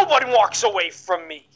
Nobody walks away from me.